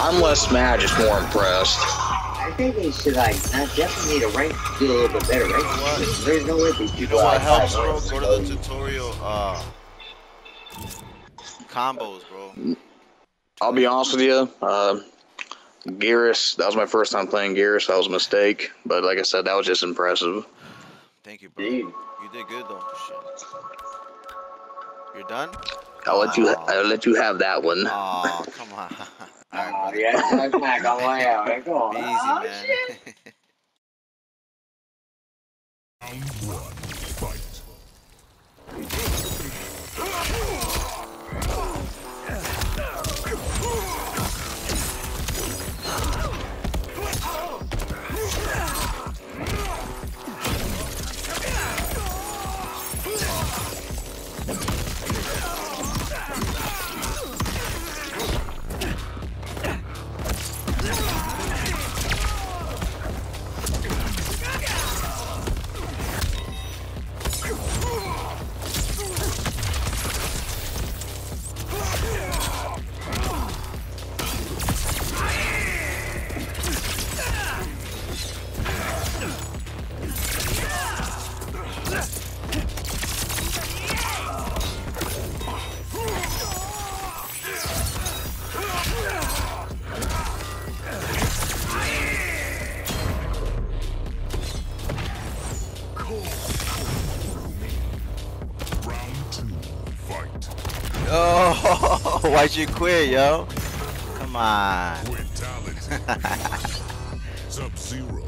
I'm less mad, just more impressed. I think they should like not definitely need a rank do a little bit better rank. what? There's no way these You people know what are helps, five bro? hours. Go to the tutorial, uh, combos, bro. I'll be honest with you. Uh, Geras, that was my first time playing Geras. That was a mistake. But like I said, that was just impressive. Thank you, bro. Dude. You did good, though. Shit. You're done? I'll let you. I'll let you have that one. Aw, come on. Alright, Oh, brother. yeah, I'm back on my out. Come on. Easy, Oh, man. shit. Round one. Fight. Why'd you quit, yo? Come on. Sub-Zero.